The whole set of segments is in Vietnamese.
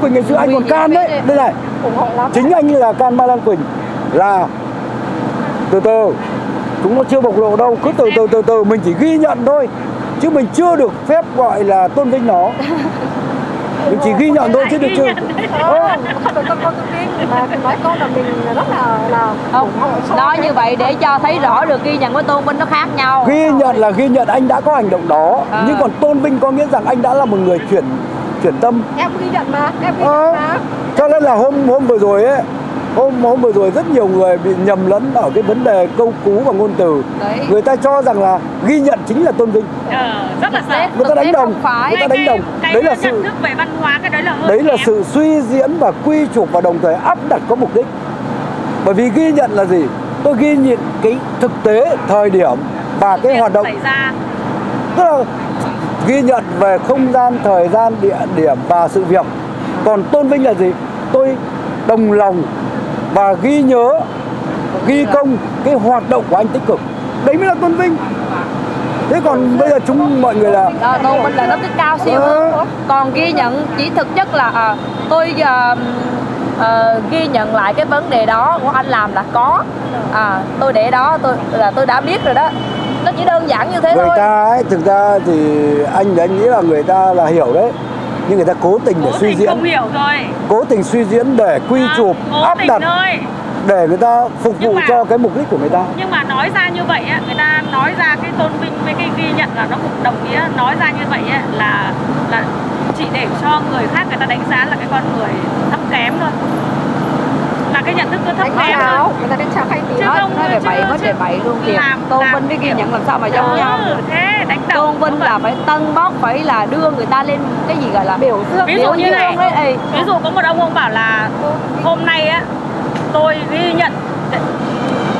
Quỳnh ngày xưa anh còn can đấy. Đây này chính anh là can Mai Lan Quỳnh. Là từ từ chúng nó chưa bộc lộ đâu cứ từ từ từ từ mình chỉ ghi nhận thôi. Chứ mình chưa được phép gọi là tôn vinh nó. Mình chỉ ghi nhận thôi chứ được chưa? Ờ, mà nói con là mình rất là không như vậy để cho thấy rõ được ghi nhận với tôn vinh nó khác nhau. Ghi nhận là ghi nhận anh đã có hành động đó. Ờ. nhưng còn tôn vinh có nghĩa rằng anh đã là một người chuyển chuyển tâm. Em ghi nhận mà em ghi Ờ. nhận mà. cho nên là hôm hôm vừa rồi ấy hôm hôm vừa rồi rất nhiều người bị nhầm lẫn ở cái vấn đề câu cú và ngôn từ. Đấy. người ta cho rằng là ghi nhận chính là tôn vinh. Ờ, rất là sợ. người ta đánh đồng người ta đánh đồng. cái, đấy là sự về văn hóa cái đấy là hơi đấy là sự suy diễn và quy chụp và đồng thời áp đặt có mục đích. Bởi vì ghi nhận là gì? Tôi ghi nhận cái thực tế thời điểm và cái hoạt động. xảy ra. Tức là ghi nhận về không gian thời gian địa điểm và sự việc. Còn tôn vinh là gì? Tôi đồng lòng và ghi nhớ ghi công cái hoạt động của anh tích cực. Đấy mới là tôn vinh. Thế còn bây giờ chúng mọi người là Ờ, tôn vinh là nó cái cao siêu hơn. Ờ. còn ghi nhận chỉ thực chất là à, tôi ờ, ờ, ghi nhận lại cái vấn đề đó của anh làm là có. À tôi để đó tôi là tôi đã biết rồi đó nó chỉ đơn giản như thế người thôi. ta ấy thực ra thì anh anh nghĩ là người ta là hiểu đấy. Nhưng người ta cố tình để cố suy tình diễn. không hiểu thôi. Cố tình suy diễn để quy Vâng, chụp cố áp tình đặt thôi. để người ta phục vụ Nhưng mà- cho cái mục đích của người ta. Nhưng mà nói ra như vậy á người ta nói ra cái tôn vinh với cái ghi nhận là nó cũng đồng nghĩa nói ra như vậy á là là chỉ để cho người khác người ta đánh giá là cái con người thấp kém thôi cái nhận thức nó thấp kém người ta đánh chào Chứ tiếng nói chứ- bậy nói chứ về bậy luôn kìa. tôn vinh với ghi kiểu- nhận làm sao mà giống nhau ừ, được thế đánh đầu tôn vinh là phải tân bốc phải là đưa người ta lên cái gì gọi là biểu dương ví dụ như này ví dụ có một ông ông bảo là hôm nay á tôi ghi nhận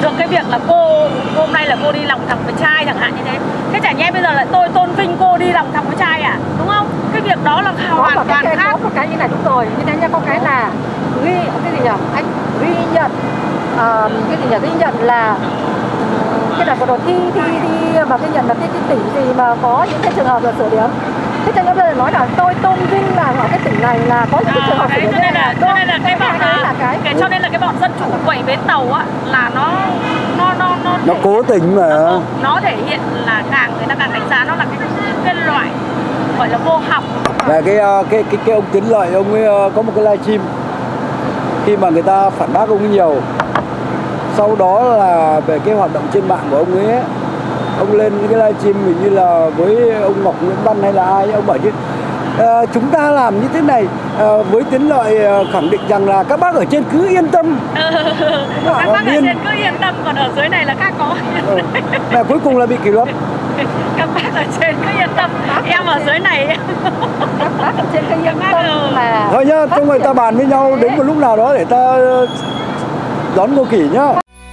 được cái việc là cô hôm nay là cô đi lòng thẳng với trai chẳng hạn như thế. Thế chả nhẽ bây giờ lại tôi tôn vinh cô đi lòng thẳng với trai à đúng không cái việc đó là hoàn cái, toàn cái khác. có một cái như này đúng rồi. Như thế nha có cái là ghi cái gì nhỉ? Anh ghi nhận ờ, cái gì nhỉ? Ghi nhận là cái đợt vừa rồi thi thi thi mà ghi nhận là cái, cái tỉnh gì mà có những cái trường hợp là sửa điểm. Thế cho nên bây giờ nói là tôi tôn vinh là ở cái tỉnh này là có những cái trường Ờ, hợp sửa đấy, điểm cho nên là cho nên là cái bọn là cái cái cho nên là cái bọn dân chủ quẩy bến tàu á là nó nó nó nó nó thể- cố tình mà. Nó, nó thể hiện là càng người ta càng đánh giá nó là cái cái loại gọi là vô học Và cái ờ, cái cái cái ông Tiến Lợi ông ấy ờ, có một cái livestream khi mà người ta phản bác ông ấy nhiều. Sau đó là về cái hoạt động trên mạng của ông ấy, ông lên cái livestream mình như là với ông Ngọc Nguyễn Văn hay là ai ông bảo chứ "Ờ, chúng ta làm như thế này ờ, với Tiến Lợi ờ, khẳng định rằng là các bác ở trên cứ yên tâm. các bác ở Yên. trên cứ yên tâm còn ở dưới này là các có Ừ. Mà cuối cùng là bị kỷ luật. các bác ở trên cứ yên tâm em ở dưới này. Trên cái dân tân ừ. mà thôi nhá chúng mình ta bàn với nhau đến một lúc nào đó để ta ờ, đón cô kỷ nhá.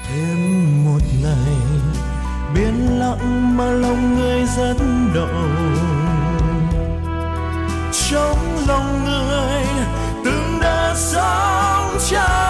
Thêm một ngày biến lặng mà lòng người rất động trong lòng người từng đã sóng tràn